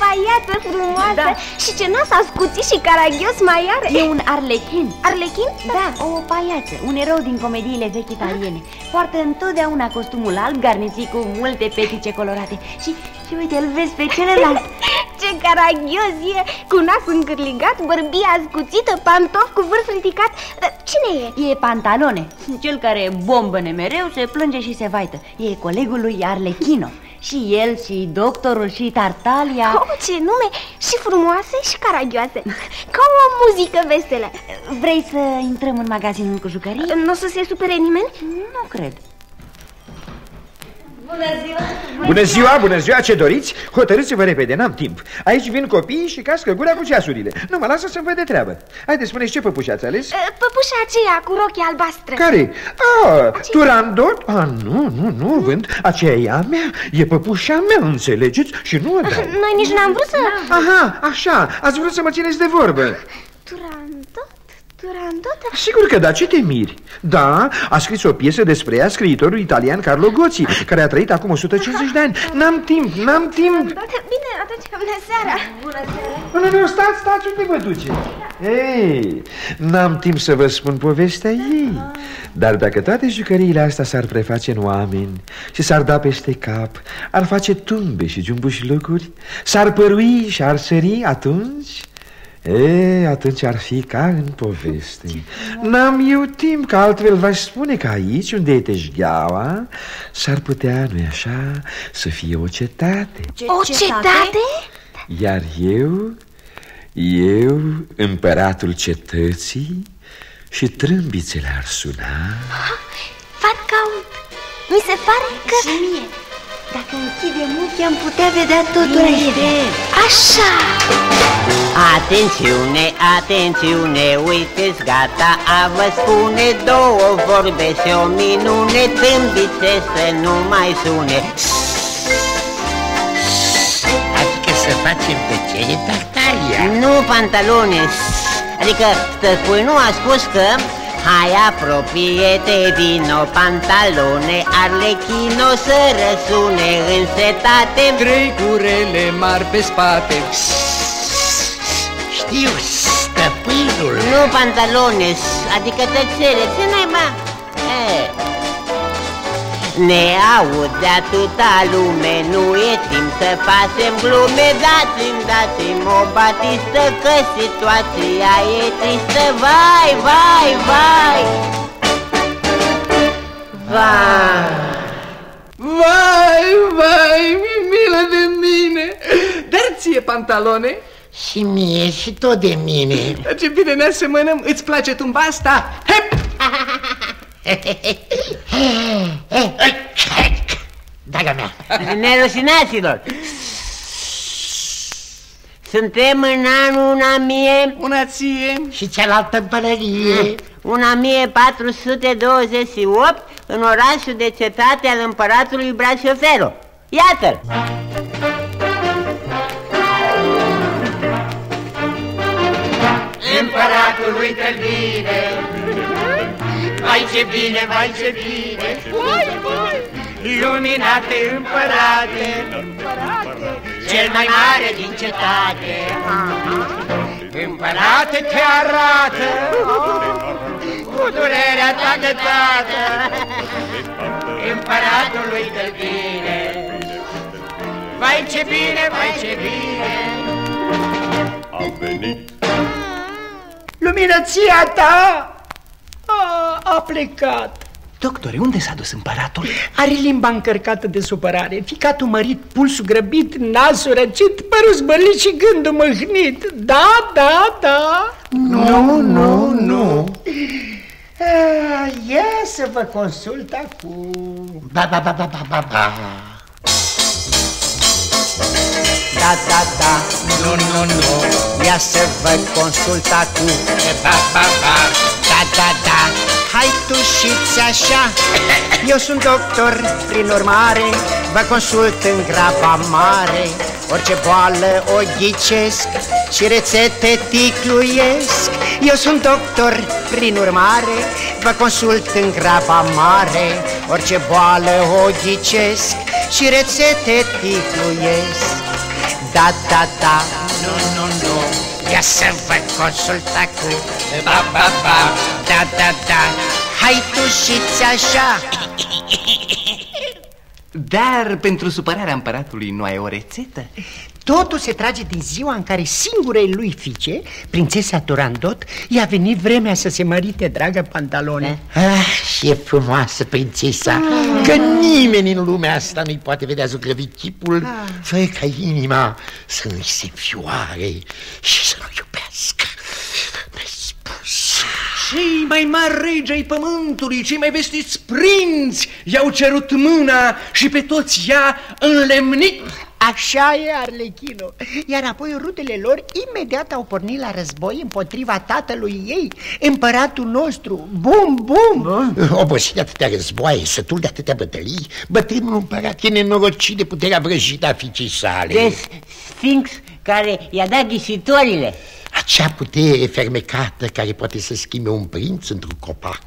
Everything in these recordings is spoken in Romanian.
paiată frumoasă Da. Și ce nas ascuțit și caragios mai are. E un arlechin. Arlechin? Da, o paiață, un erou din comediile vechi italiene Poartă întotdeauna costumul alb garnițit cu multe petice colorate. Și, și uite, îl vezi pe celălalt. Ce caragios e! Cu nas încârligat, bărbie ascuțită, pantof cu vârf ridicat. Dar Cine e? E Pantalone, cel care bombăne mereu, se plânge și se vaită. E colegul lui Arlechino Și el, și doctorul, și Tartalia Oh, ce nume! Și frumoase și caragioase Ca o muzică veselă Vrei să intrăm în magazinul cu jucării? Nu o să se supere nimeni? Nu cred Bună ziua, bună ziua, ce doriți? Hotărâți-vă repede, n-am timp Aici vin copiii și cască gura cu ceasurile Nu mă lasă să-mi văd de treabă Haideți, spuneți ce păpuși ați ales? Păpușa aceea cu rochie albastră Care? Ah, Turandot? Ah, nu, nu, nu, vând Aceea e a mea, e păpușa mea, înțelegeți? Și nu o dau Noi nici n-am vrut să... Aha, așa, ați vrut să mă țineți de vorbă Turandot? Turandot? Sigur că da, ce te miri? Da, a scris o piesă despre ea scriitorul italian Carlo Gozzi Care a trăit acum 150 de ani N-am timp, n-am timp Bine, atunci, bună seara Nu, nu, nu, stați, stați, unde vă duce? Ei, n-am timp să vă spun povestea ei Dar dacă toate jucăriile astea s-ar preface în oameni Și s-ar da peste cap Ar face tumbe și jumbuși lucruri S-ar părui și ar sări atunci E, atunci ar fi ca în poveste. N-am eu timp, că altfel v-aș spune că aici, unde e teșgheaua S-ar putea, nu-i așa, să fie o cetate. O cetate? iar eu, eu, împăratul cetății și trâmbițele ar suna. Fac caut Mi se pare că... Și mie Dacă închidem ochii am putea vedea totul aici. Așa. Atențiune, atențiune, uiteți gata a vă spune Două vorbe și o minune, trâmbițe să nu mai sune. Adică să facem tăcere, Tartalia Nu pantalone, adică stăpânul a spus că Hai apropie-te, vino pantalone, arlechino să răsune în setate Trei curele mari pe spate Știu, stăpânul Nu pantalone, adică tăcere, ce naiba? E. Ne aude atâta lume, nu e timp să facem glume. Dați-mi, dați-mi o batistă, că situația e tristă. Vai, vai, vai! Vai! Vai, vai, mi milă de mine. Dar ție pantalone. Și mie și tot de mine. Dar ce bine ne asemănăm, îți place tumba asta? Hep! Draga mea. Nerușinaților. Suntem în anul una mie Una ție. Și cealaltă în pălărie. Una 1428 în orașul de cetate al împăratului Brașoferu. Iată-l! Împăratul uită bine. Vai ce bine, vai ce bine. Vai, vai Luminate împărate. Cel mai mare din cetate. Împărate te arată. Cu durerea ta de tată Împăratul uită bine. Vai ce bine, vai ce bine. A venit. Luminăția ta a, a plecat. Doctore, unde s-a dus împăratul? Are limba încărcată de supărare, ficatul mărit, pulsul grăbit, nasul răcit, părul zbălit și gândul mâhnit. Da, da, da. Nu, nu, nu Ah, Ia să vă consult acum. Ba, ba, ba, ba, ba, ba, ba Da, da, da, Nu, nu, nu ia să vă consult acum. Ba, ba, ba Da, da, da, hai tu și așa. Eu sunt doctor, prin urmare Vă consult în graba mare. Orice boală o ghicesc Și rețete ticluiesc. Eu sunt doctor, prin urmare Vă consult în graba mare. Orice boală o ghicesc Și rețete ticluiesc. Da, da, da, nu, nu, nu Ia să vă consulta cu Ba, ba, ba, da, da, da. Hai tu și așa. Dar pentru supărarea împăratului nu ai o rețetă? Totul se trage din ziua în care singurei lui fiice, prințesa Turandot, i-a venit vremea să se mărite, dragă pantalone. Ah, e frumoasă prințesa, ah. că nimeni în lumea asta nu-i poate vedea zugrăvit chipul, ah. fără ca inima să nu-i se fioare și să nu iubească. Cei mai mari regi ai pământului, cei mai vestiți prinți i-au cerut mâna și pe toți i-a înlemnit. Așa e, Arlechino. Iar apoi rudele lor imediat au pornit la război împotriva tatălui ei, împăratul nostru. Bum, bum! Obosit de atâtea războaie, sătul de atâtea bătălii, bătrânul împărat e nenorocit de puterea vrăjită a fiicei sale. De Sphinx care i-a dat ghisitorile. Acea putere fermecată care poate să schimbe un prinț într-un copac.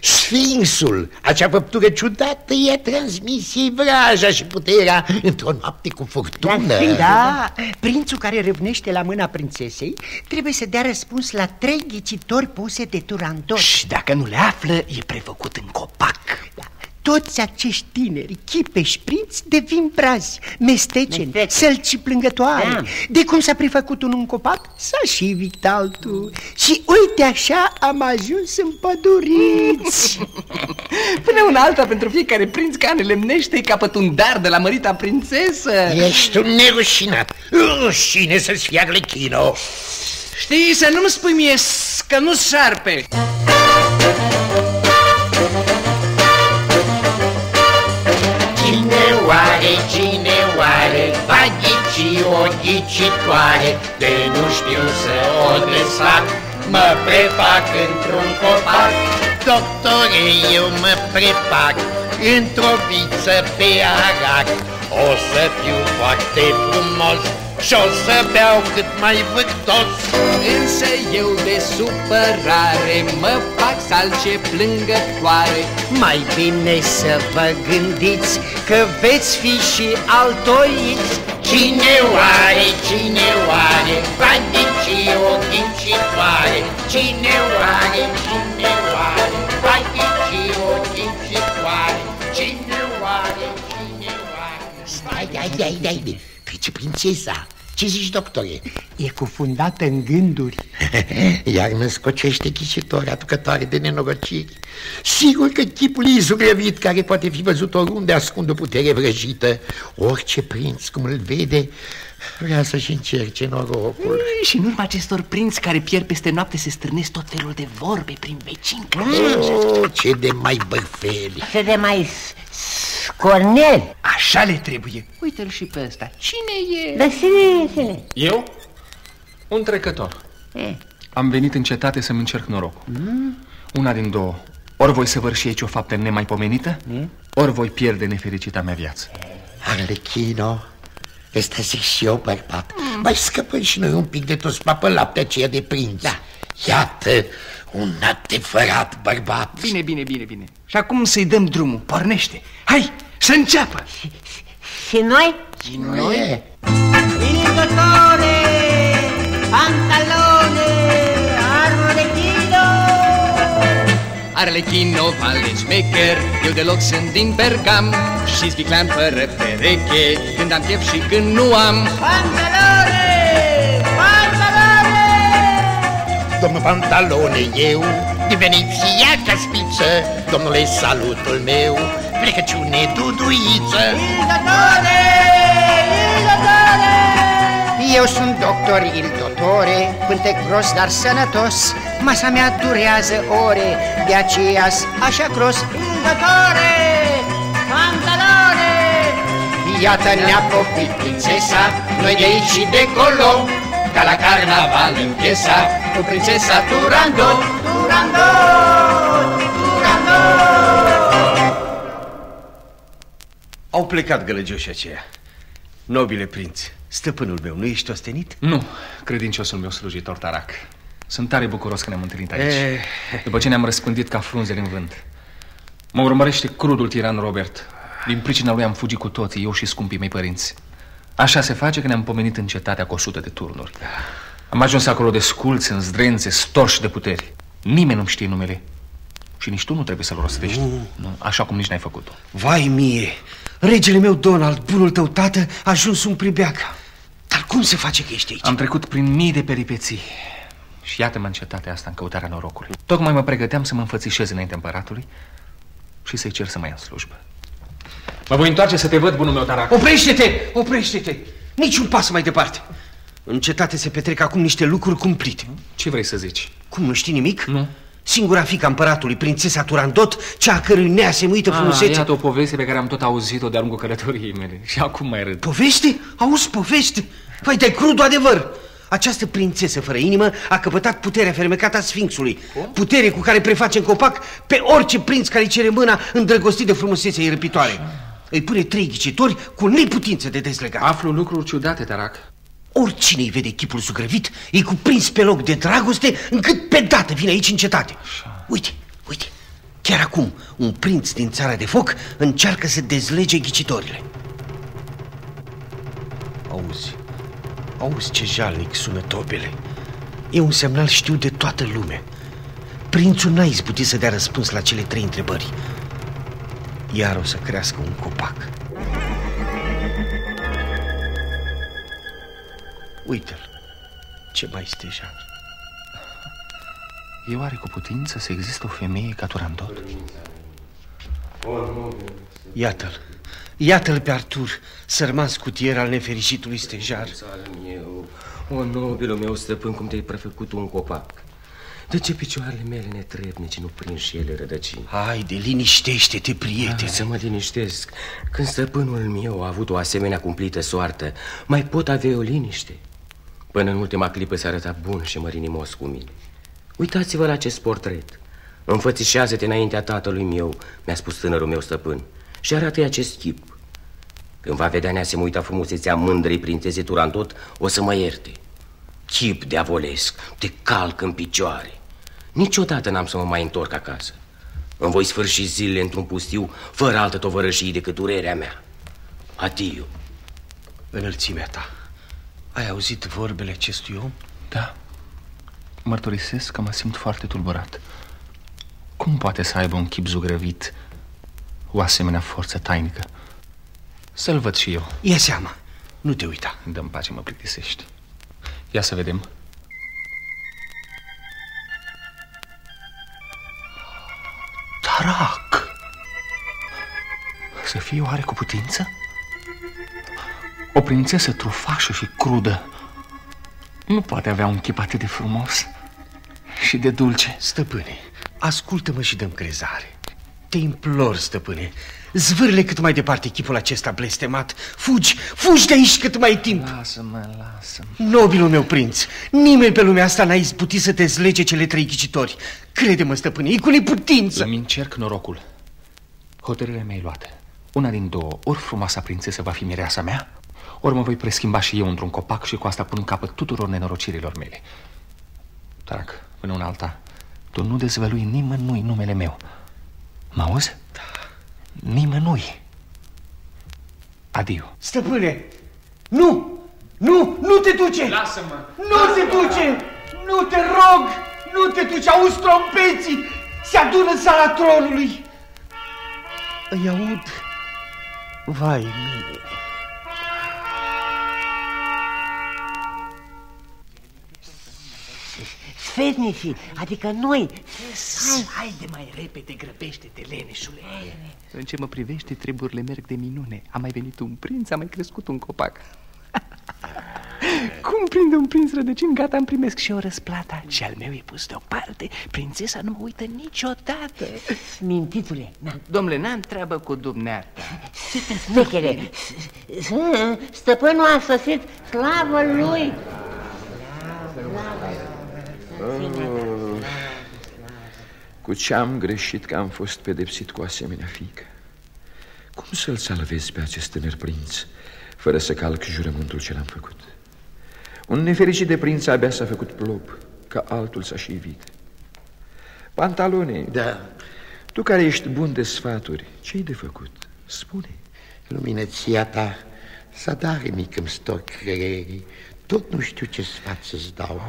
Sfinxul, acea făptură ciudată, i-a transmis ei vraja și puterea într-o noapte cu furtună. Da, prințul care râvnește la mâna prințesei trebuie să dea răspuns la trei ghicitori puse de Turandot. Și dacă nu le află, e prefăcut în copac. Da. Toți acești tineri, chipeși prinți, devin brazi, mesteceni, sălci plângătoare. Da. De cum s-a prefăcut unul în copac, s-a și evit altul. Și uite așa am ajuns împăduriți. Până un alta pentru fiecare prinț care lemnește capăt un dar de la mărita prințesă. Ești un nerușinat. Rușine să-ți fie Arlechino. Știi, să nu-mi spui mie că nu șarpe. Oare Va ghici o ghicitoare De nu știu să o desfac. Mă prefac într-un copac Doctore, eu mă prefac Într-o viță pe arac O să fiu foarte frumos și o să beau cât mai vâctos Însă eu de supărare Mă fac salce plângătoare. Mai bine să vă gândiți Că veți fi și altoiți. Cine oare, cine oare Va ghici o ghicitoare Cine oare, cine oare Stai, dai, dai, dai, dai ce prințesa? Ce zici, doctore? E cufundată în gânduri. Iar mă scocește ghicitoare aducătoare de nenorociri. Sigur că chipul ei zugrăvit Care poate fi văzut oriunde ascunde o putere vrăjită. Orice prinț cum îl vede Vrea să-și încerce norocul. Ei, Și în urma acestor prinți care pierd peste noapte Se strânesc tot felul de vorbe prin vecini. Oh, Ce de mai băfeli Ce de mai Cornel Așa le trebuie Uite-l și pe ăsta Cine e? Da, cine e? Cine? Eu? Un trecător e. Am venit în cetate să-mi încerc norocul mm. Una din două Ori voi săvârși aici o faptă nemaipomenită e? Ori voi pierde nefericita mea viață Arlechino Ăsta zic și eu, bărbat mm. Mai scăpăm și noi un pic de toți papă laptea aceea de prinț da. Iată un adevărat bărbat. Bine, bine, bine, bine. Și acum să-i dăm drumul, pornește. Hai, să înceapă. Și, și noi? Și noi? Vingătoare, pantalone, arlechino Arlechino, vale șmecher Eu deloc sunt din Pergam. Și zviclean fără pereche Când am chef și când nu am. Pantalone, pantalone Domnul Pantalone, eu Deveniți ea ca spiță. Domnule, salutul meu Plecăciune, duduiță. Il dotore, Eu sunt doctor Il Dotore Pântec gros, dar sănătos. Masa mea durează ore De aceea așa gros. Il dotore, pantalone! Iată ne-a poftit prințesa Noi de aici și de colo Ca la carnaval în piesa Cu prințesa Turandot Turandot, Turandot Au plecat gălăgioșii aceia. Nobile prinț, stăpânul meu, nu ești ostenit? Nu, credinciosul meu slujitor Tarac. Sunt tare bucuros că ne-am întâlnit aici. E... După ce ne-am răspândit ca frunzele în vânt. Mă urmărește crudul tiran Robert. Din pricina lui am fugit cu toții, eu și scumpii mei părinți. Așa se face că ne-am pomenit în cetatea cu o sută de turnuri. Am ajuns acolo de sculți, în zdrențe, storși de puteri. Nimeni nu știe numele. Și nici tu nu trebuie să-l rostești. Nu. nu. Așa cum nici n-ai făcut-o. Vai mie! Regele meu, Donald, bunul tău tată, a ajuns un pribeag. Dar cum se face că ești aici? Am trecut prin mii de peripeții. Și iată-mă în cetatea asta în căutarea norocului. Tocmai mă pregăteam să mă înfățișez înainte împăratului și să-i cer să mă ia în slujbă. Mă voi întoarce să te văd, bunul meu, Tarac. Oprește-te! Oprește-te! Niciun pas mai departe. În cetate se petrec acum niște lucruri cumplite. Ce vrei să zici? Cum, nu știi nimic? Nu. Singura fică împăratului, prințesa Turandot, cea a cărui neasemuită frumusețe... Ah, iată o poveste pe care am tot auzit-o de-a lungul călătoriei mele. Și acum mai râd. Poveste? Auzi, poveste? Păi de crudul adevăr! Această prințesă fără inimă a căpătat puterea fermecată a Sfinxului. Cum? Putere cu care preface în copac pe orice prinț care îi cere mâna îndrăgostit de frumusețea ei răpitoare. Îi pune trei ghicitori cu neputință de dezlegat. Aflu lucruri ciudate, Tarac. Oricine îi vede chipul sugrăvit, e cuprins pe loc de dragoste, încât pe dată vine aici în cetate. Așa. Uite, uite, chiar acum un prinț din țara de foc încearcă să dezlege ghicitorile. Auzi, auzi ce jalnic sună topele. E un semnal știu de toată lumea. Prințul n-a izbutit să dea răspuns la cele trei întrebări. Iar o să crească un copac. Uite-l, ce mai stejar. E oare cu putință să există o femeie ca Turandot? Iată-l, iată-l pe Artur, sărman scutier al nefericitului stejar. Eu, o nobilul meu stăpân, cum te-ai prefăcut un copac. De ce picioarele mele netrebnice nu prind și ele rădăcini? Hai de liniștește-te, prietene. Da, să mă liniștesc. Când stăpânul meu a avut o asemenea cumplită soartă, mai pot avea o liniște? Până în ultima clipă se arăta bun și mărinimos cu mine. Uitați-vă la acest portret. Înfățișează-te înaintea tatălui meu, mi-a spus tânărul meu stăpân, și arată acest chip. Când va vedea neasemuita frumusețea mândrei prințese Turandot, o să mă ierte. Chip diavolesc, te calc în picioare. Niciodată n-am să mă mai întorc acasă. Îmi voi sfârși zilele într-un pustiu, fără altă tovărășie decât durerea mea. Adio. Înălțimea ta. Ai auzit vorbele acestui om? Da. Mărturisesc că mă simt foarte tulburat. Cum poate să aibă un chip zugrăvit o asemenea forță tainică? Să-l văd și eu. Ia seama, nu te uita. Dă-mi pace, mă plictisești. Ia să vedem. Tarac! Să fie oare cu putință? O prințesă trufașă și crudă nu poate avea un chip atât de frumos și de dulce. Stăpâne, ascultă-mă și dăm crezare. Te implor, stăpâne, zvârle cât mai departe chipul acesta blestemat. Fugi, fugi de aici cât mai e timp. Lasă-mă, lasă-mă. Nobilul meu prinț, nimeni pe lumea asta n-a izbutit să te zlege cele trei ghicitori. Crede-mă, stăpâne, e cu neputință. Îmi încerc norocul. Hotărârea mea e luată. Una din două, ori frumoasa prințesă va fi mireasa mea, ori mă voi preschimba și eu într-un copac și cu asta pun capăt tuturor nenorocirilor mele. Tarac, până una alta, tu nu dezvălui nimănui numele meu. Mă auzi? Da. Nimănui. Adio. Stăpâne, nu! Nu! Nu te duce! Lasă-mă! Nu Lasă te duce! Nu te rog! Nu te duce! Auzi trompeții! Se adună în sala tronului! Îi aud... Vai mie! Sfetnicii, adică noi. Hai, haide mai repede, grăbește-te, leneșule. În ce mă privește, treburile merg de minune. A mai venit un prinț, a mai crescut un copac. Cum prinde un prinț rădăcini, gata, îmi primesc și o răsplata Și al meu e pus deoparte Prințesa nu mă uită niciodată Mintitule, na. Domnule, n-am treabă cu dumneata Smechere Stăpânul a sosit, slavă lui Oh, cu ce am greșit că am fost pedepsit cu asemenea fică? Cum să-l salvez pe acest tânăr prinț Fără să calc jurământul ce l-am făcut? Un nefericit de prinț abia s-a făcut plop Ca altul s-a și evit. Pantalone Da. Tu care ești bun de sfaturi Ce-i de făcut? Spune. Luminăția ta Zadarnic îmi stor creierii, tot nu știu ce sfat să-ți dau.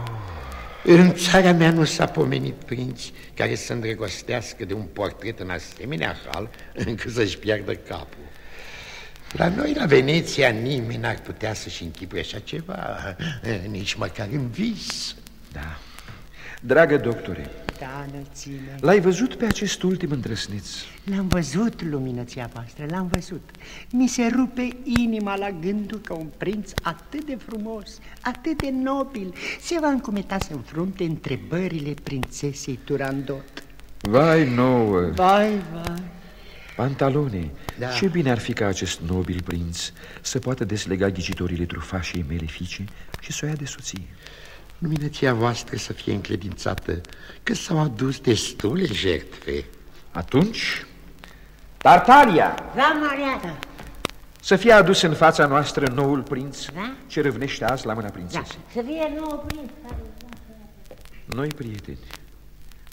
În țara mea nu s-a pomenit prinți care să îndrăgostească de un portret în asemenea hal încât să-și piardă capul. La noi, la Veneția, nimeni n-ar putea să-și închipuie așa ceva, nici măcar în vis. Da. Dragă doctore, Da, înălțime. l-ai văzut pe acest ultim îndrăsniț? L-am văzut, luminăția voastră, l-am văzut. Mi se rupe inima la gândul că un prinț atât de frumos, atât de nobil, se va încumeta să înfrunte întrebările prințesei Turandot. Vai nouă! Vai, vai. Pantalone, Da. ce bine ar fi ca acest nobil prinț să poată deslega ghicitorile trufașii mele fiice și să o ia de soție. Luminăția voastră să fie încredințată că s-au adus destule jertfe. Atunci, Tartalia, Da, Mariana. să fie adus în fața noastră noul prinț Da? ce râvnește azi la mâna Da, prințesei. să fie nou prinț. Noi, prieteni,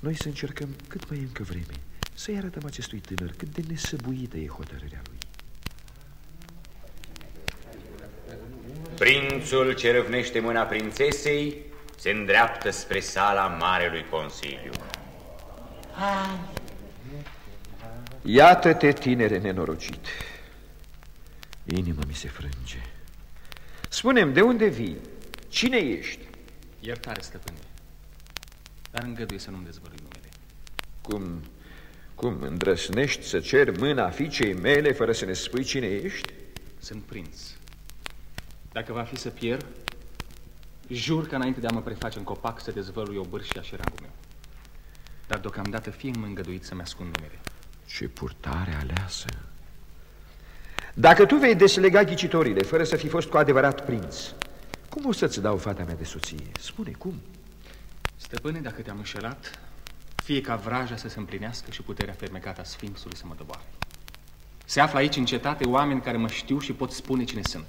noi să încercăm cât mai încă vreme să-i arătăm acestui tânăr cât de nesăbuită e hotărârea lui. Prințul ce râvnește mâna prințesei se îndreaptă spre sala Marelui Consiliu. Iată-te, tinere nenorocit. Inima mi se frânge. Spune-mi, de unde vii? Cine ești? Iertare, stăpâne. Dar îngăduie să nu-mi dezvălui numele. Cum, cum îndrăsnești să cer mâna fiicei mele fără să ne spui cine ești? Sunt prinț. Dacă va fi să pierd, jur că înainte de a mă preface în copac să dezvălui obârșia și rangul meu. Dar deocamdată fie mi îngăduit să-mi ascund numele. Ce purtare aleasă! Dacă tu vei deslega ghicitorile fără să fi fost cu adevărat prinț, cum o să-ți dau fata mea de soție? Spune, cum? Stăpâne, dacă te-am înșelat, fie ca vraja să se împlinească și puterea fermecată a Sfinxului să mă doboare. Se află aici în cetate oameni care mă știu și pot spune cine sunt.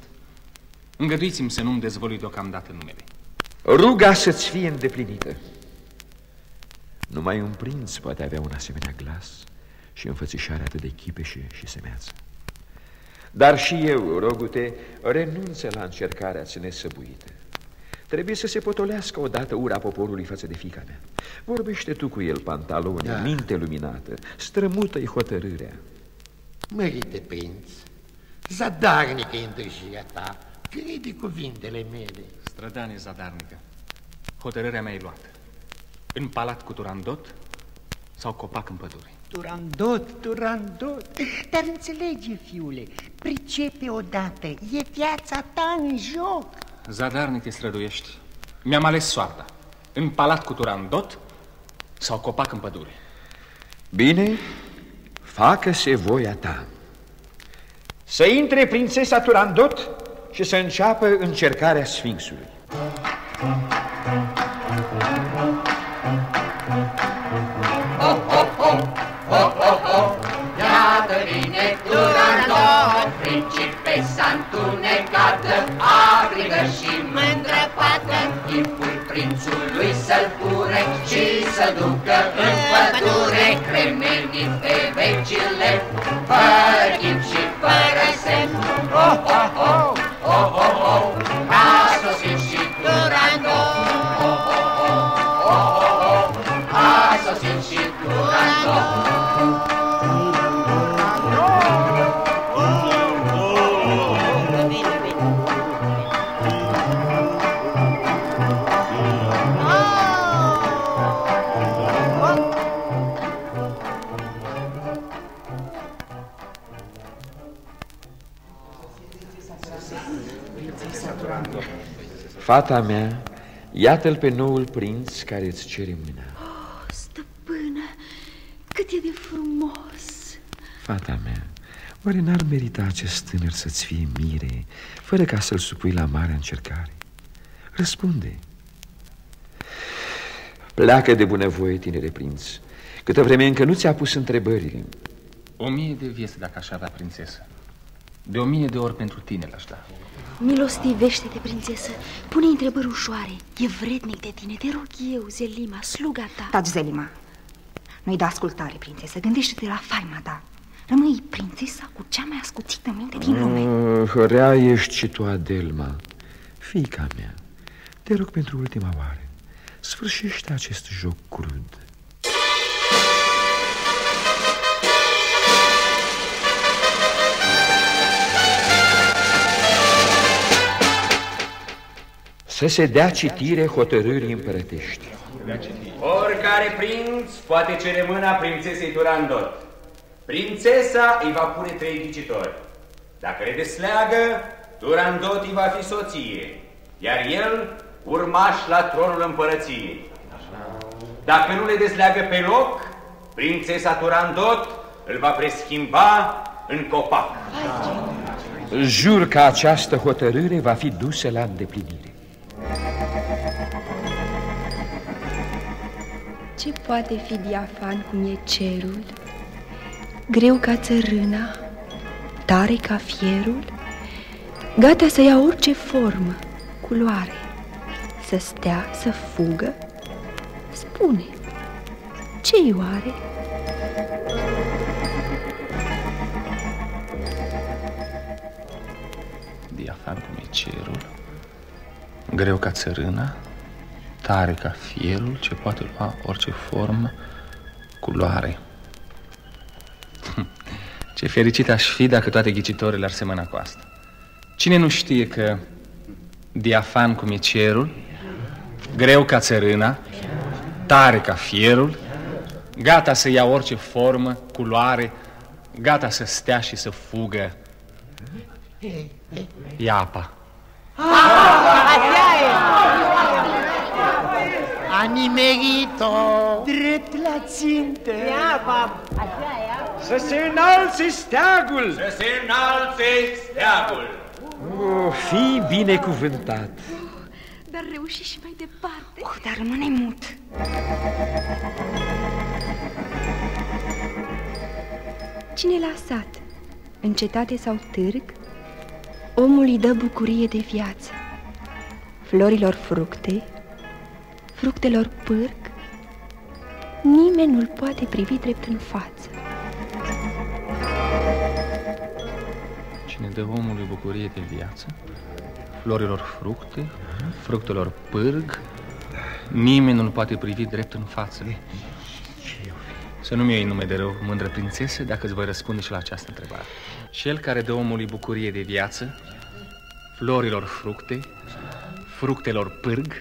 Îngăduiți-mi să nu-mi dezvălui deocamdată numele. Ruga să-ți fie îndeplinită. Numai un prinț poate avea un asemenea glas și înfățișare atât de chipeșe și semeață. Dar și eu, rogute, renunță la încercarea-ți nesăbuită. Trebuie să se potolească odată ura poporului față de fica mea. Vorbește tu cu el, pantaloni, Da. minte luminată, strămută-i hotărârea. Mărite prinț, zadarnică e îndrăjirea ta, crede cuvintele mele. Strădanie zadarnică. Hotărârea mea e luată. În palat cu Turandot sau copac în pădure. Turandot, Turandot, dar înțelege, fiule, pricepe odată, e viața ta în joc. Zadarnic te străduiești. Mi-am ales soarta. În palat cu Turandot sau copac în pădure. Bine, facă-se voia ta. Să intre prințesa Turandot și să înceapă încercarea Sfinxului. Iată vine Turandot, principesa întunecată, Agrigă și mândră pată, Timpul prințului să-l pure Și să ducă în pădure Cremenii pe vecile, Fără chip și fără semn. Oh, oh, oh, oh, Fata mea, iată-l pe noul prinț care îți cere mâna. Oh, stăpână, cât e de frumos! Fata mea, oare n-ar merita acest tânăr să-ți fie mire, fără ca să-l supui la mare încercare? Răspunde. Pleacă de bunăvoie, tinere prinț, câtă vreme încă nu ți-a pus întrebările. O mie de vieți dacă aș avea prințesă. De o mie de ori pentru tine l-aș da. Milostivește-te, prințesă, pune întrebări ușoare. E vrednic de tine, te rog eu, Zelima, sluga ta. Taci, Zelima. Nu-i da ascultare, prințesă. Gândește-te la faima ta. Rămâi prințesa cu cea mai ascuțită minte din lume. Uh, rea ești și tu, Adelma. Fica mea, te rog pentru ultima oară, sfârșește acest joc crud. Să se dea citire hotărârii împărătești. Oricare prinț poate cere mâna prințesei Turandot. Prințesa îi va pune trei ghicitori. Dacă le desleagă, Turandot îi va fi soție, iar el urmaș la tronul împărăției. Dacă nu le desleagă pe loc, prințesa Turandot îl va preschimba în copac. Jur că această hotărâre va fi dusă la îndeplinire. Ce poate fi diafan cum e cerul? Greu ca țărâna, tare ca fierul, gata să ia orice formă, culoare, să stea, să fugă? Spune, ce-i oare? Diafan cum e cerul, greu ca țărâna, tare ca fierul ce poate lua orice formă, culoare. Ce fericit aș fi dacă toate ghicitorile ar semăna cu asta. Cine nu știe că diafan cum e cerul, greu ca țărâna, tare ca fierul, gata să ia orice formă, culoare, gata să stea și să fugă, e apa. Așa e! A nimerit-o Drept la țintă Ia, pap, așa e Să se înalțe steagul Să se înalțe steagul oh, Fii binecuvântat Dar reuși și mai departe. Oh, dar rămâne mut. Cine l-a sat? În cetate sau târg? Omul îi dă bucurie de viață. Florilor fructe, fructelor pârg, nimeni nu-l poate privi drept în față. Cine dă omului bucurie de viață, florilor fructe, fructelor pârg, nimeni nu-l poate privi drept în față. Să nu-mi iei nume de rău, mândră prințesă, dacă îți voi răspunde și la această întrebare. Cel care dă omului bucurie de viață, florilor fructe, fructelor pârg,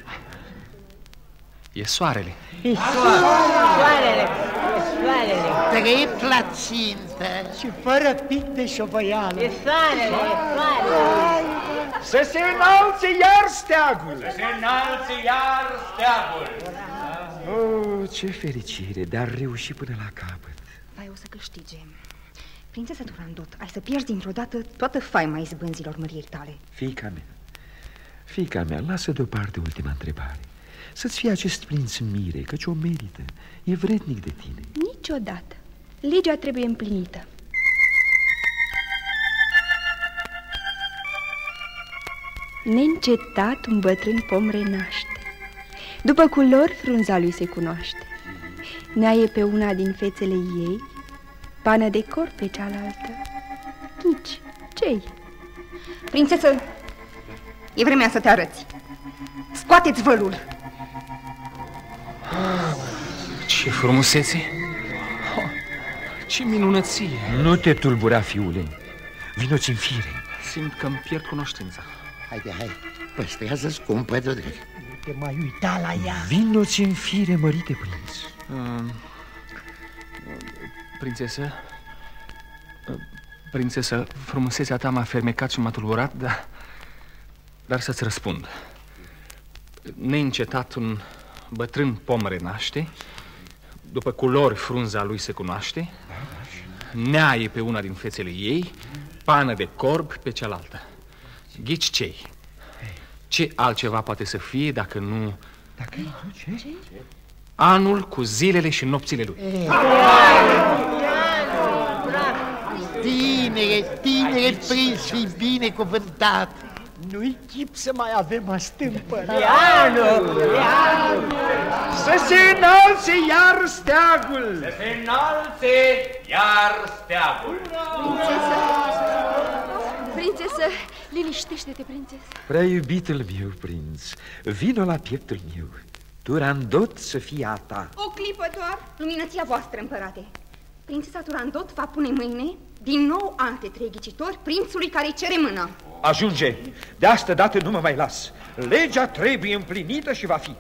e soarele. E soarele, soarele. Drept la țintă și fără pic de șovăială E soarele, e soarele. Să se înalțe iar steagul Să se înalțe iar steagul Oh, ce fericire, dar reuși până la capăt Vai, o să câștige. Prințesa Turandot, ai să pierzi dintr-o dată toată faima izbânzilor măriei tale. Fica mea, fica mea, lasă deoparte ultima întrebare Să-ți fie acest prinț mire, căci o merită E vrednic de tine Niciodată. Legea trebuie împlinită. Neîncetat un bătrân pom renaște. După culori, frunza lui se cunoaște. Neaie pe una din fețele ei, pană de cor pe cealaltă. Ghici, ce Prințesă, e vremea să te arăți. Scoateți vălul. Ce frumusețe! Oh, ce minunăție! Nu te tulbura, fiule Vinoți în fire Simt că îmi pierd cunoștința. Haide, hai, păstrează scumpă de Te mai uita la ea Vinoți în fire, mărite prinț Uh, prințesă, uh, prințesă, frumusețea ta m-a fermecat și m-a tulburat, dar, dar să-ți răspund. Neîncetat un bătrân pom renaște, după culori frunza lui se cunoaște, neaie pe una din fețele ei, pană de corb pe cealaltă. Ghici cei? Ce altceva poate să fie dacă nu... Dacă ce? Anul cu zilele și nopțile lui. Tinere, tinere prins și binecuvântat Nu-i chip să mai avem astâmpărat Ianu, Ianu. Să se înalțe iar steagul Să se înalțe iar steagul. Prințesă! Prințesă, liniștește-te, prințesă. Prea iubitul meu, prinț, vino la pieptul meu. Turandot să fie a ta. O clipă doar. Luminăția voastră, împărate. Prințesa Turandot va pune mâine din nou alte trei ghicitori prințului care-i cere mâna. Ajunge! De asta dată nu mă mai las. Legea trebuie împlinită și va fi.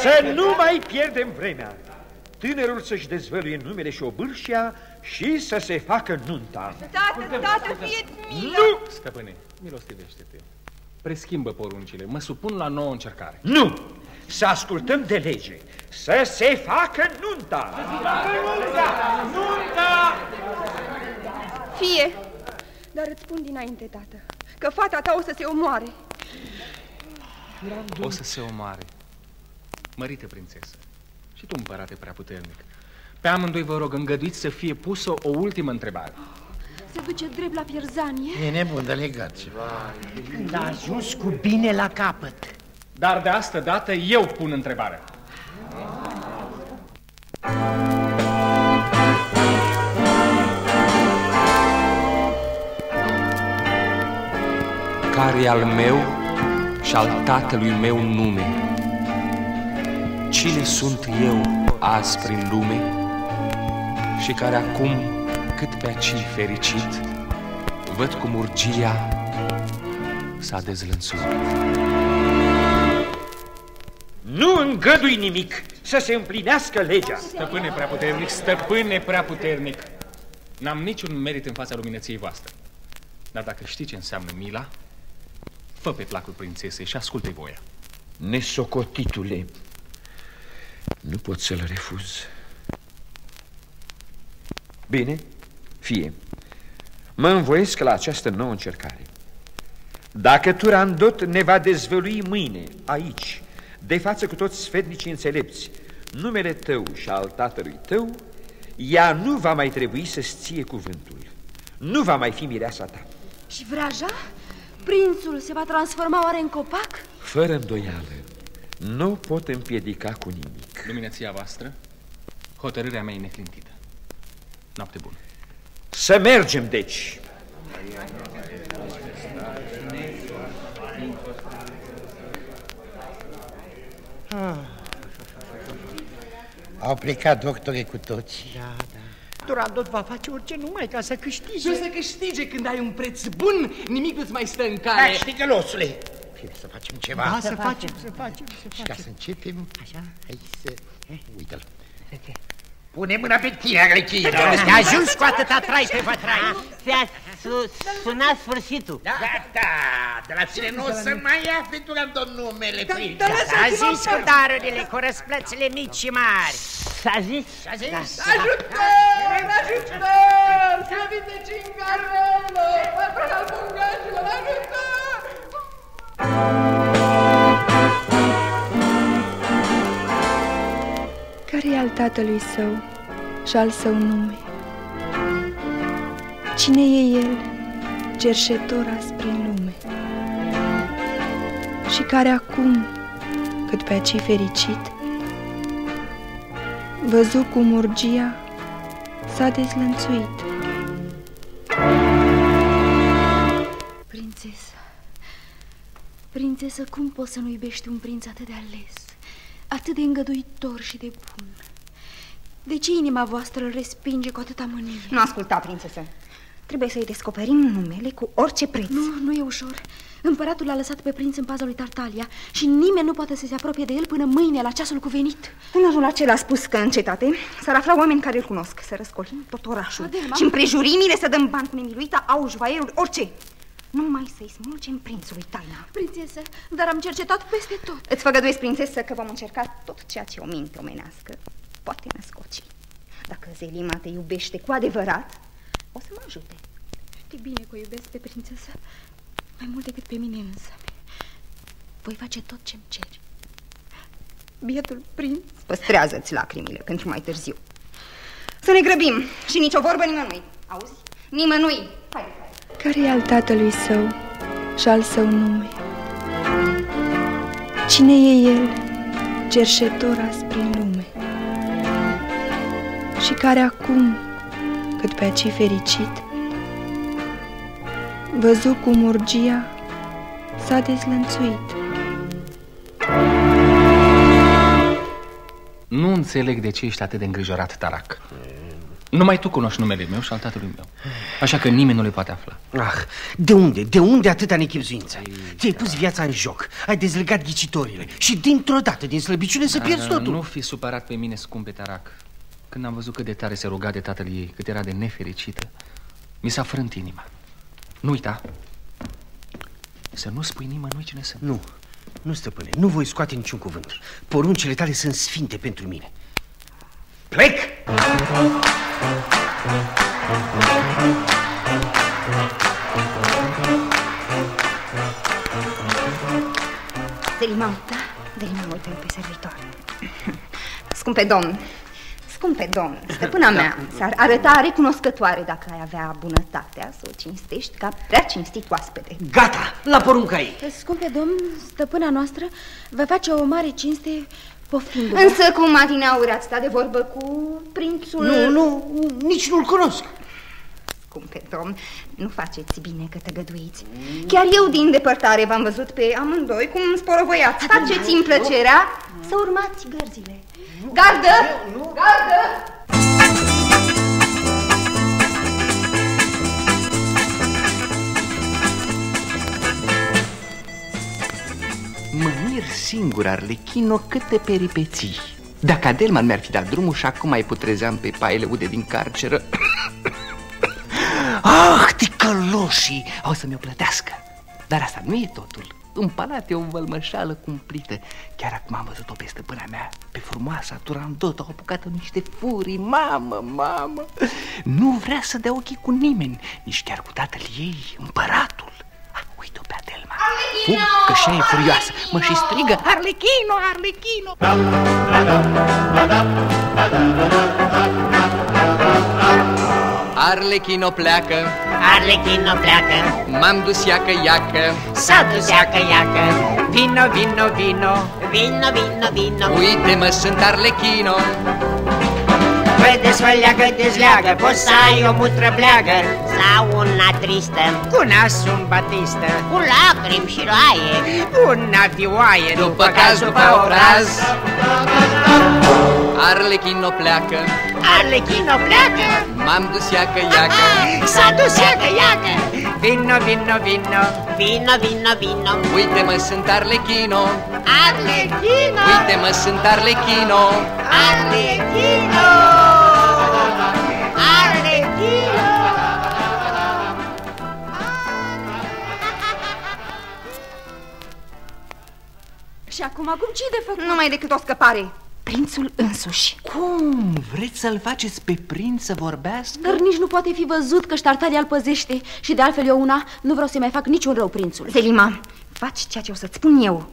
Să nu mai pierdem vremea. Tânărul să-și dezvăluie numele și obârșia și să se facă nunta. Tată, tată, fie milă! Nu! Stăpâne, milostivește-te. Preschimbă poruncile, mă supun la nouă încercare. Nu! Să ascultăm de lege. Să se facă nunta! Nunta! Fie! Dar îți spun dinainte, tată, că fata ta o să se omoare. O să se omoare. Mărită prințesă. Și tu, împărate prea puternic. Pe amândoi vă rog, îngăduiți să fie pusă o ultimă întrebare. Se duce drept la pierzanie. E nebun de legat ceva. Când a ajuns cu bine la capăt. Dar de asta dată eu pun întrebarea. Care al meu și al tatălui meu nume? Cine sunt eu azi prin lume și care acum, cât pe aci fericit, văd cum urgia s-a dezlănțuit. Nu îngădui nimic să se împlinească legea. Stăpâne preaputernic, stăpâne preaputernic, n-am niciun merit în fața luminăției voastre. Dar dacă știi ce înseamnă mila, fă pe placul prințesei și ascultă voia. Nesocotitule, nu pot să-l refuz. Bine, fie. Mă învoiesc la această nouă încercare. Dacă Turandot ne va dezvălui mâine, aici, de față cu toți sfetnicii înțelepți, numele tău și al tatălui tău, ea nu va mai trebui să-ți ție cuvântul. Nu va mai fi mireasa ta. Și vraja? Prințul se va transforma oare în copac? Fără îndoială, nu pot împiedica cu nimic. Luminăția voastră, hotărârea mea e neclintită. Noapte bună. Să mergem, deci. Ah. Au plecat doctorii cu toți. Da, da. Turandot va face orice numai ca să câștige. Și o să câștige când ai un preț bun, nimic nu-ți mai stă în cale. Hai, știgălosule! Fie să facem ceva. Da, să să facem, facem. să facem, să facem. Și ca să începem, așa, hai să... Uite-l. Pune mâna pe tine, Agrechie. Te ajuns cu atâta trai pe vătrai. Ți-a su- sunat sfârșitul. Da, da, de la tine nu o să mai ia pe Turandot numele Da, prin da, lăsați-mă A în zis pace. cu darurile, cu răsplățile mici și mari. S-a zis? S-a zis? Ajutor! Ajutor! Slăvite cingarello! Patrona al fungașilor, ajutor! Care e al tatălui său și al său nume? Cine e el, cerșetor azi prin lume? Și care acum, cât pe aci fericit, văzu cum urgia s-a dezlănțuit. Prințesă, prințesă, cum poți să nu iubești un prinț atât de ales, atât de îngăduitor și de bun? De ce inima voastră îl respinge cu atâta mânie? Nu asculta, prințesă. Trebuie să-i descoperim numele cu orice preț. Nu, nu e ușor. Împăratul l-a lăsat pe prinț în paza lui Tartalia și nimeni nu poate să se apropie de el până mâine, la ceasul cuvenit. Tânărul acela a spus că în cetate s-ar afla oameni care îl cunosc, să răscolim tot orașul. Adelma. Și împrejurimile să dăm bani cu nemiluita, au juvaieruri, orice. Numai să-i smulgem prințului taina. Prințesă, dar am cercetat peste tot. Îți făgăduiesc, prințesă, că vom încerca tot ceea ce o minte omenească poate născoci. Dacă Zelima te iubește cu adevărat, o să mă ajute. Știi bine că o iubesc pe prințesă mai mult decât pe mine însă. Voi face tot ce-mi ceri. Bietul prinț Păstrează-ți lacrimile pentru mai târziu Să ne grăbim și nicio vorbă nimănui Auzi? Nimănui Hai, hai Care e al tatălui său și al său nume? Cine e el, cerșetor azi prin lume? și care acum, cât pe aci fericit, văzu cum urgia s-a dezlănțuit. Nu înțeleg de ce ești atât de îngrijorat, Tarac. Numai tu cunoști numele meu și al tatălui meu. Așa că nimeni nu le poate afla. Ah, de unde? De unde atâta nechipzuință? Ți-ai pus viața în joc, ai dezlegat ghicitorile și dintr-o dată, din slăbiciune, să pierzi Dar, totul. Nu fi supărat pe mine, scumpe Tarac. Când am văzut cât de tare se ruga de tatăl ei, cât era de nefericită, mi s-a frânt inima. Nu uita. Să nu spui nimănui cine sunt. Nu, nu, stăpâne, nu voi scoate niciun cuvânt. Poruncile tale sunt sfinte pentru mine. Plec! Zelima, da? Zelima, uite pe servitor. Scumpe domn, scumpe domn, stăpâna mea s-ar arăta recunoscătoare dacă ai avea bunătatea să o cinstești ca prea cinstit oaspete. Gata, la porunca ei! Scumpe domn, stăpâna noastră va face o mare cinste poftindu Însă cum adineauri ați stat de vorbă cu prințul... Nu, nu, nici nu-l cunosc. Scumpe domn, nu faceți bine că tăgăduiți. Chiar eu din depărtare v-am văzut pe amândoi cum sporovoiați. Faceți-mi plăcerea să urmați gărzile. Gardă! Gardă! Mă mir singur, Arlechino, câte peripeții. Dacă Adelman mi-ar fi dat drumul și acum mai putrezeam pe paile ude din carceră... ah, ticăloșii! O să mi-o plătească. Dar asta nu e totul. În palat e o vălmășală cumplită. Chiar acum am văzut-o pe stăpâna mea, pe frumoasa Turandot, au apucat în niște furii, mamă, mamă. Nu vrea să dea ochii cu nimeni, nici chiar cu tatăl ei, împăratul. Ah, uite-o pe Adelma. Fug că și e furioasă. Mă și strigă, Arlechino, Arlechino. Arlechino pleacă. Arlechino pleacă. M-am dus iacă, iacă. S-a dus iacă, iacă. Vino, vino, vino. Vino, vino, vino. Uite-mă, sunt Arlechino Păi desfăleagă, dezleagă Poți să ai o mutră bleagă Sau una tristă. Cu nasul batistă. Cu lacrimi și roaie. Una vioaie După caz, după obraz. Arlechino pleacă. Arlechino pleacă. M-am dus iacă, iacă S-a dus iacă, iacă. Vino, vino, vino. Vino, vino, vino. Uite-mă, sunt Arlechino. Arlechino. Uite-mă, sunt Arlechino Arlechino. Arlechino Și acum, acum ce de făcut? Numai decât o scăpare. Prințul însuși. Cum? Vreți să-l faceți pe prinț să vorbească? Dar nici nu poate fi văzut că Ștartalia îl păzește Și de altfel eu una nu vreau să-i mai fac niciun rău prințul Zelima, faci ceea ce o să-ți spun eu.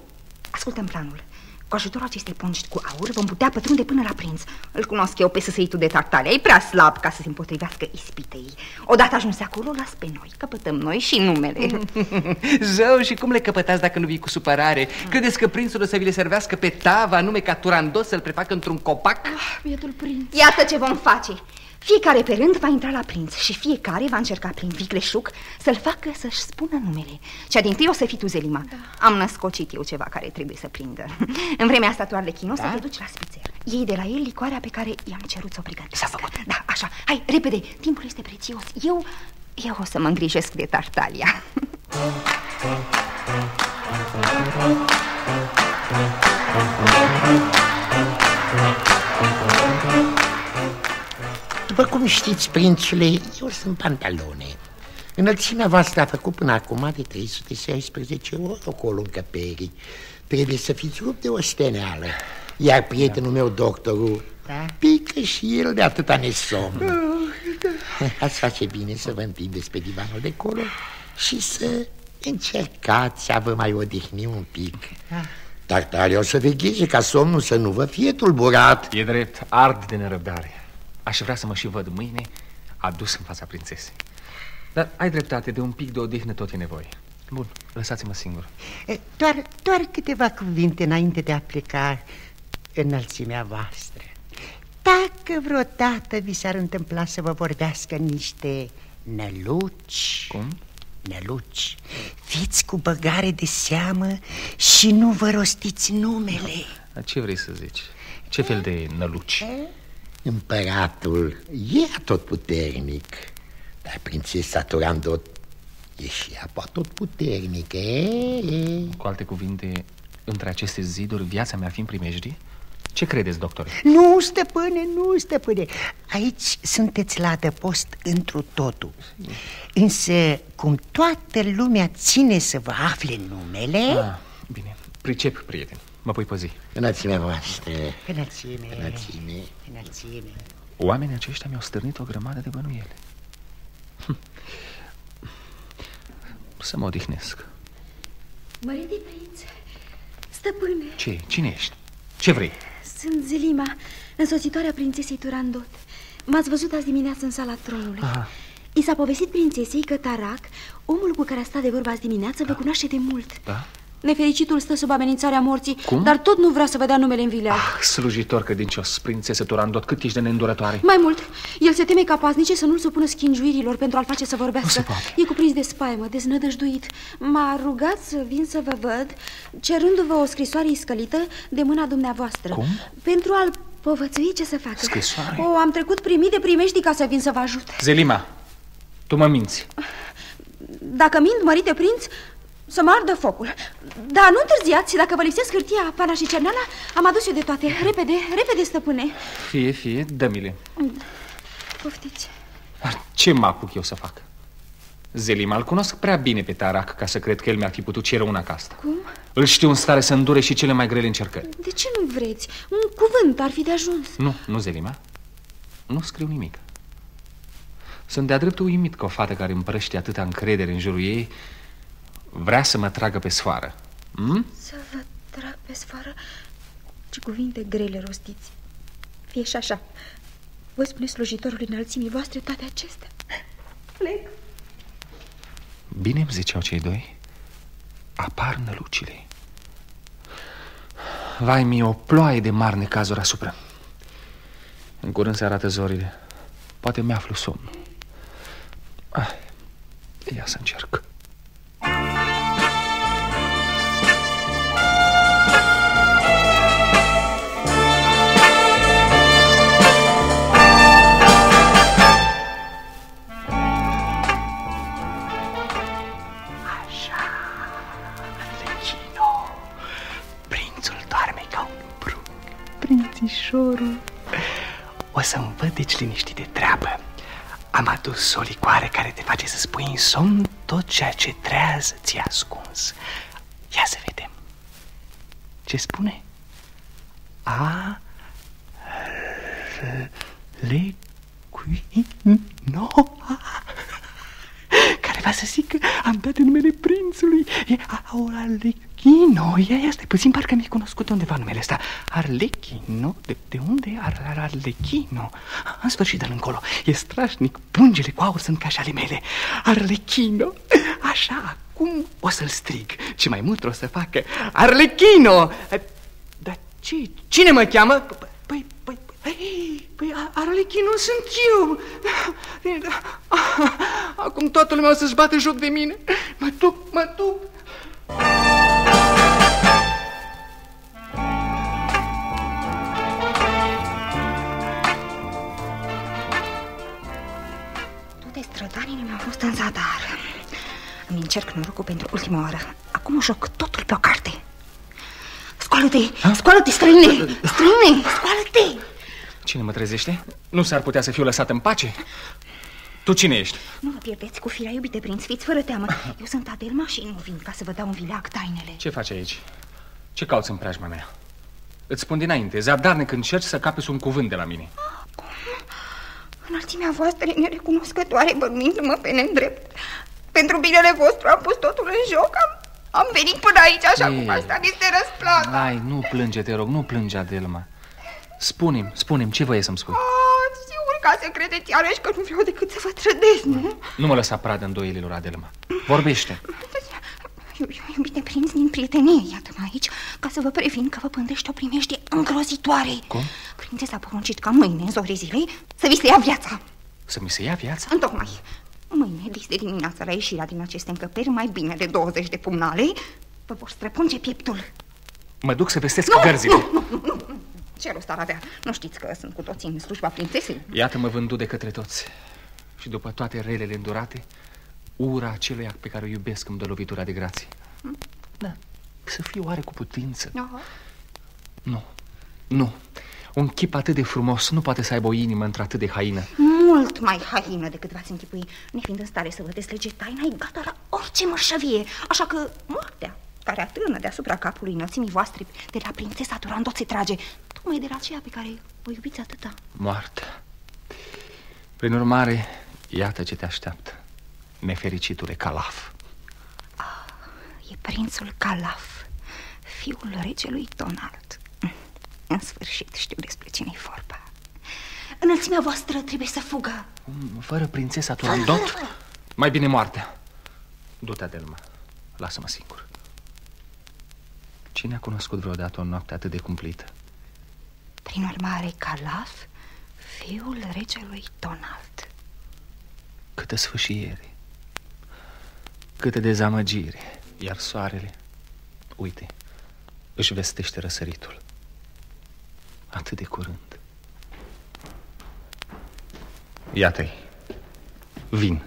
Ascultă planul. Cu ajutorul acestei ponci cu aur vom putea pătrunde până la prinț. Îl cunosc eu pe săsăitul de Tartalia. E prea slab ca să se împotrivească ispitei. Odată ajuns acolo, las pe noi. Căpătăm noi și numele. Zău, și cum le căpătați dacă nu vii cu supărare? Credeți că prințul o să vi le servească pe tava, nume ca Turandot să-l prefacă într-un copac? Ah, bietul prinț Iată ce vom face. Fiecare pe rând va intra la prinț și fiecare va încerca prin vicleșuc să-l facă să-și spună numele. Cea din tâi o să fii tu, Zelima. Da. Am născocit eu ceva care trebuie să prindă. În vremea asta tu, Arlechino, da? să te duci la spițer. Iei de la el licoarea pe care i-am cerut să o pregătească. S-a făcut. Da, așa. Hai, repede, timpul este prețios. Eu, eu o să mă îngrijesc de Tartalia. După cum știți, prințule, eu sunt pantalone. Înălțimea voastră a făcut până acum de 316 ori ocolo încăperii. Trebuie să fiți rupt de o steneală. Iar prietenul meu, doctorul, da? pică și el de atâta nesomn. Ați face bine să vă întindeți pe divanul de colo și să încercați să vă mai odihni un pic. Dar tare o să vegheze ca somnul să nu vă fie tulburat. E drept, ard de nerăbdare. Aș vrea să mă și văd mâine adus în fața prințesei. Dar ai dreptate, de un pic de odihnă tot e nevoie. Bun, lăsați-mă singur. E, Doar, doar câteva cuvinte înainte de a pleca înălțimea voastră. Dacă vreodată vi s-ar întâmpla să vă vorbească niște năluci Cum? Năluci Fiți cu băgare de seamă și nu vă rostiți numele Dar ce vrei să zici? Ce fel de năluci? Împăratul e tot puternic Dar prințesa Turandot e și ea tot puternică e? Cu alte cuvinte, între aceste ziduri, viața mea fiind primejdie? Ce credeți, doctore? Nu, stăpâne, nu, stăpâne Aici sunteți la adăpost întru totul Însă, cum toată lumea ține să vă afle numele Ah, bine, pricep, prieten, mă pui pe zi Înălțimea voastră Înălțime Înălțime Înălțime Oamenii aceștia mi-au stârnit o grămadă de bănuiele Hm. Să mă odihnesc Mărite prinț, stăpâne, Ce? Cine ești? Ce vrei? sunt Zelima, însoțitoarea prințesei Turandot. M-ați văzut azi dimineață în sala tronului. Aha. I s-a povestit prințesei că Tarac, omul cu care a stat de vorba azi dimineață, vă cunoaște de mult. Da? Nefericitul stă sub amenințarea morții, Cum? dar tot nu vrea să vă dea numele în vileag. Ah, slujitor credincios, prințesă Turandot, cât ești de neîndurătoare Mai mult, el se teme ca paznice să nu-l supună schingiuirilor pentru a-l face să vorbească. Nu se poate. E cuprins de spaimă, deznădăjduit. M-a rugat să vin să vă văd, cerându-vă o scrisoare iscălită de mâna dumneavoastră. Cum? Pentru a-l povățui ce să facă. Scrisoare? O, am trecut primit de primești ca să vin să vă ajut. Zelima, tu mă minți Dacă mint, mărite prinț, să mă ardă focul. Dar nu întârziați, dacă vă lipsesc hârtia, pana și cerneala, am adus eu de toate. Repede, repede, stăpâne. Fie, fie, dă-mi-le Poftiți. Dar ce mă apuc eu să fac? Zelima, îl cunosc prea bine pe Tarac ca să cred că el mi-ar fi putut cere una ca asta Cum? Îl știu în stare să îndure și cele mai grele încercări De ce nu vreți? Un cuvânt ar fi de ajuns. Nu, nu, Zelima Nu scriu nimic Sunt de-a dreptul uimit că o fată care împrăște atâta încredere în jurul ei Vrea să mă tragă pe sfoară. Hm? Să vă trag pe sfoară? Ce cuvinte grele rostiți. Fie și așa. Voi spune slujitorului înălțimii voastre toate acestea. Plec. Bine îmi ziceau cei doi. Apar nălucile. Vai mie, o ploaie de mari necazuri asupra. În curând se arată zorile. Poate mi-aflu somnul. Ah, Ia să încerc să-mi văd deci liniștit de treabă. Am adus o licoare care te face să spui în somn tot ceea ce trează ți-a ascuns. Ia să vedem. Ce spune? A, le, cui, no, a, care va să zică am dat în numele prințului. E Arlecchino. Ia, ia, stai puțin, parcă mi-e cunoscut undeva numele ăsta. Arlecchino? De, de unde e Ar, Ar, Arlecchino? În sfârșit, dă încolo. E strașnic. Pungele cu aur sunt ca și ale mele. Arlecchino. Așa, acum o să-l strig. Ce mai mult o să facă. Arlecchino! Dar ce? Cine mă cheamă? Păi, păi, Ei, păi Arlecchino sunt eu Acum toată lumea o să-și bată joc de mine Mă duc, mă duc încerc norocul pentru ultima oară. Acum joc totul pe o carte. Scoală-te, scoală-te, străine! Străine, scoală-te! Cine mă trezește? Nu s-ar putea să fiu lăsat în pace? Tu cine ești? Nu vă pierdeți cu firea, iubite prinț, fiți fără teamă. Eu sunt Adelma și nu vin ca să vă dau un vileag tainele. Ce faci aici? Ce cauți în preajma mea? Îți spun dinainte, zadarnic încerci să capeți un cuvânt de la mine. Înălțimea voastră e nerecunoscătoare bănuindu-mă pe nedrept Pentru binele vostru am pus totul în joc Am, am venit până aici așa Ei. cum asta este răsplata Hai, nu plânge, te rog, nu plânge, Adelma Spune-mi, spune-mi, ce voie să-mi spui? Ah, Sigur ca să credeți iarăși că nu vreau decât să vă trădesc, nu? Nu mă lăsa pradă îndoielilor, Adelma Vorbește Iubite prinț, din prietenie, iată-mă aici, ca să vă previn că vă pândește o primește îngrozitoare. Cum? Prințesa a poruncit ca mâine, în zorii zilei, să vi se ia viața. Să mi se ia viața? Întocmai. Mâine, dis de dimineața, la ieșirea din aceste încăperi, mai bine de 20 de pumnale, vă vor străpunge pieptul. Mă duc să vestesc nu, gărzile. Nu, nu, nu, nu. Ce rost ar avea? Nu știți că sunt cu toții în slujba prințesei? Iată-mă vândut de către toți. Și după toate relele îndurate, ura aceluia pe care o iubesc îmi dă lovitura de grație. Hm? Da, să fiu oare cu putință. Aha. Nu, nu. Un chip atât de frumos nu poate să aibă o inimă într-atât de haină. Mult mai haină decât v-ați închipui. Nefiind în stare să vă deslege taina, e gata la orice mărșăvie. Așa că moartea, care atârnă deasupra capului înălțimii voastre, de la prințesa Turandot se trage, tocmai de la aceea pe care o iubiți atâta. Moartea. Prin urmare, iată ce te așteaptă, nefericitule Calaf. Ah, e prințul Calaf, fiul regelui Donald. În sfârșit știu despre cine-i vorba. Înălțimea voastră trebuie să fugă. Fără prințesa Turandot? Mai bine moartea. Du-te, Adelma. Lasă-mă singur. Cine a cunoscut vreodată o noapte atât de cumplită? Prin urmare, Calaf, fiul regelui Donald. Câtă sfâșiere, câtă dezamăgire, iar soarele, uite, își vestește răsăritul. Atât de curând. Iată-i. Vin.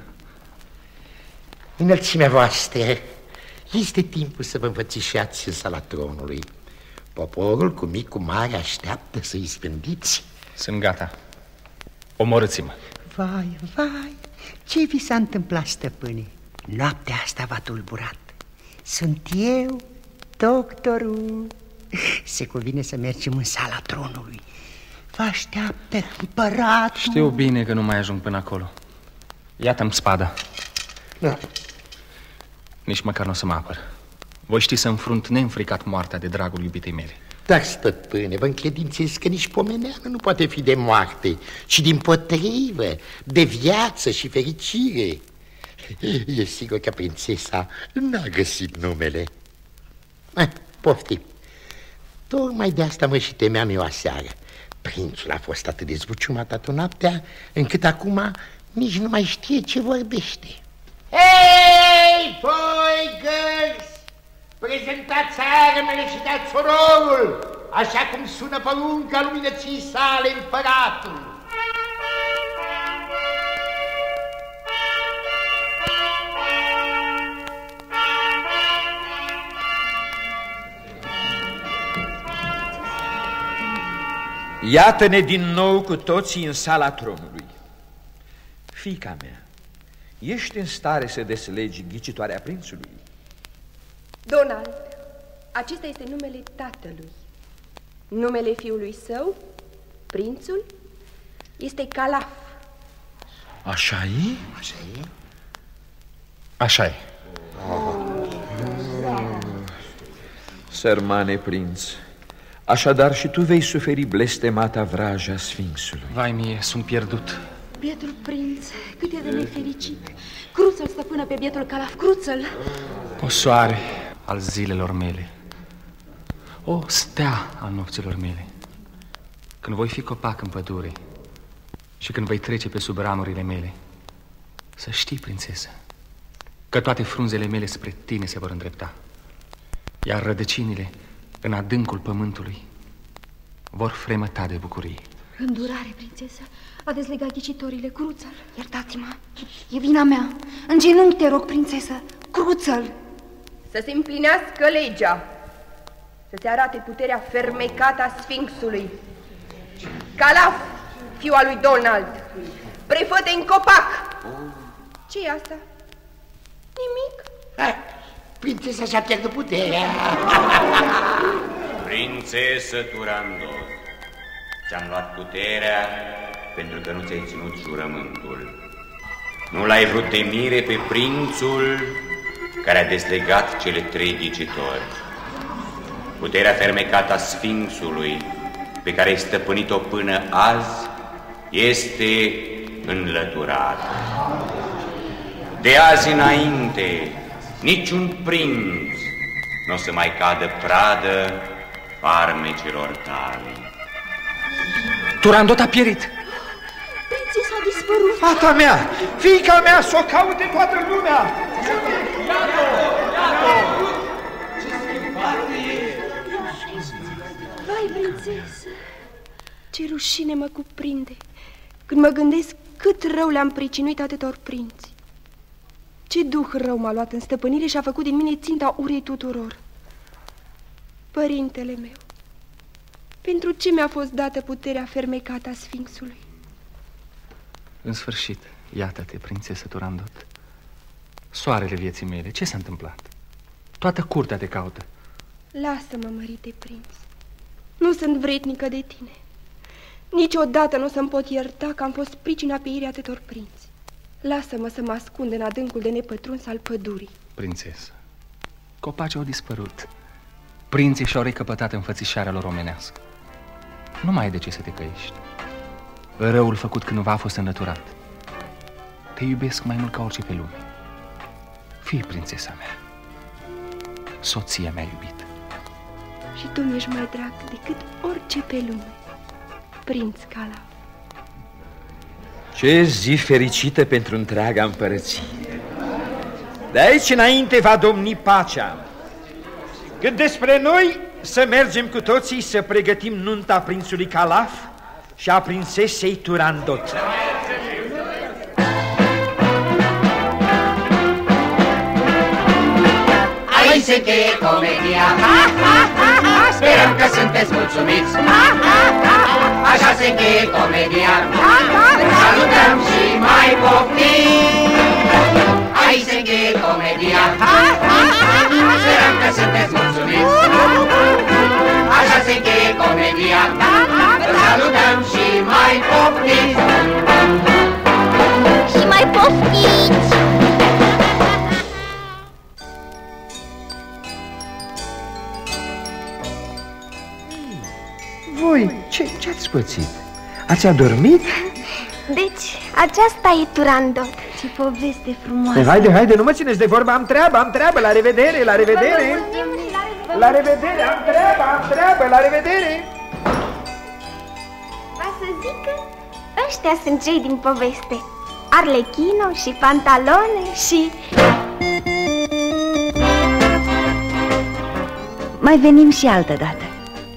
Înălțimea voastră, este timpul să vă învățișați în sala tronului. Poporul cu mic, cu mare așteaptă să-i spândiți. Sunt gata. Omorâți-mă. Vai, vai, ce vi s-a întâmplat, stăpâne? Noaptea asta v-a tulburat. Sunt eu, doctorul. Se cuvine să mergem în sala tronului. Vă așteaptă împăratul. Știu bine că nu mai ajung până acolo. Iată-mi spada. Da. Nici măcar nu o să mă apăr. Voi ști să înfrunt neînfricat moartea de dragul iubitei mele. Dar, stăpâne, vă încredințez că nici pomeneană nu poate fi de moarte, ci din potrivă, de viață și fericire. E sigur că prințesa n-a găsit numele. Eh, poftim. Tocmai de asta mă și temeam eu aseară. Prințul a fost atât de zbuciumat toată noaptea, încât acum nici nu mai știe ce vorbește. Hei, voi gărzi! Prezentați armele și dați ororul, așa cum sună porunca luminății sale împăratul. Iată-ne din nou cu toții în sala tronului. Fica mea, ești în stare să deslegi ghicitoarea prințului? Donald, acesta este numele tatălui. Numele fiului său, prințul, este Calaf. Așa e? Așa e? Așa e. Sărmane prinț, așadar și tu vei suferi blestemata vraja Sfinxului. Vai mie, sunt pierdut. Bietul prinț, cât e de nefericit. Cruță-l, stăpână, pe bietul Calaf, cruță-l. O soare al zilelor mele. O stea a nopților mele. Când voi fi copac în pădure și când voi trece pe sub ramurile mele, să știi, prințesă, că toate frunzele mele spre tine se vor îndrepta, iar rădăcinile în adâncul pământului vor fremăta de bucurie. Îndurare, prințesă, a dezlegat ghicitorile, cruță-l. Iertați-mă, e vina mea. În genunchi te rog, prințesă, cruță-l. Să se împlinească legea, să se arate puterea fermecată a Sfinxului. Calaf, fiul al lui Donald, prefăte în copac. ce e asta? Nimic. Ha, prințesa și-a pierdut puterea. Prințesă Turandot, ți-am luat puterea pentru că nu ți-ai ținut jurământul. Nu l-ai vrut de mire pe prințul care a deslegat cele trei ghicitori. Puterea fermecată a Sfinxului, pe care ai stăpânit-o până azi, este înlăturată. De azi înainte, niciun prinț nu o să mai cadă pradă farmecilor tale. Turandot a pierit. Prințesa a dispărut. Fata mea, fiica mea, să o caute toată lumea. Vai, prințesă, ce rușine mă cuprinde când mă gândesc cât rău le-am pricinuit atâtor prinți. Ce duh rău m-a luat în stăpânire și a făcut din mine ținta urii tuturor. Părintele meu, pentru ce mi-a fost dată puterea fermecată a Sfinxului? În sfârșit, iată-te, prințesă Turandot. Soarele vieții mele, ce s-a întâmplat? Toată curtea te caută. Lasă-mă, mărite prinț. Nu sunt vretnică de tine. Niciodată nu o să-mi pot ierta că am fost pricina pieirii atâtor prinți. Lasă-mă să mă ascund în adâncul de nepătruns al pădurii. Prințesă, copacii au dispărut. Prinții și-au recăpătat înfățișarea lor omenească. Nu mai ai de ce să te căiești. Răul făcut cândva a fost înlăturat. Te iubesc mai mult ca orice pe lume. Fii prințesa mea. Soția mea iubită. Și tu mi-ești mai drag decât orice pe lume. Prinț Calaf. Ce zi fericită pentru întreaga împărăție! De aici înainte va domni pacea. Cât despre noi, să mergem cu toții să pregătim nunta prințului Calaf și a prințesei Turandot. Aici se încheie comedia Sperăm că sunteți mulțumiți. Așa se încheie comedia. Salutăm și mai poftim. Aici se încheie comedia. Sperăm că sunteți mulțumiți. Așa se încheie comedia. Salutăm și mai poftim. Și mai poftiți! Voi, ce, ce-ați pățit? Ați adormit? Deci, aceasta e Turandot. Ce poveste frumoasă. Haide, haide, nu mă țineți de vorba, am treabă, am treabă, la revedere, la revedere! La revedere, am treabă, am treabă, la revedere! Va să zică, ăștia sunt cei din poveste. Arlechino și Pantalone și... Mai venim și altă dată.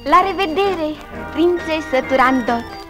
La revedere, prințesă Turandot.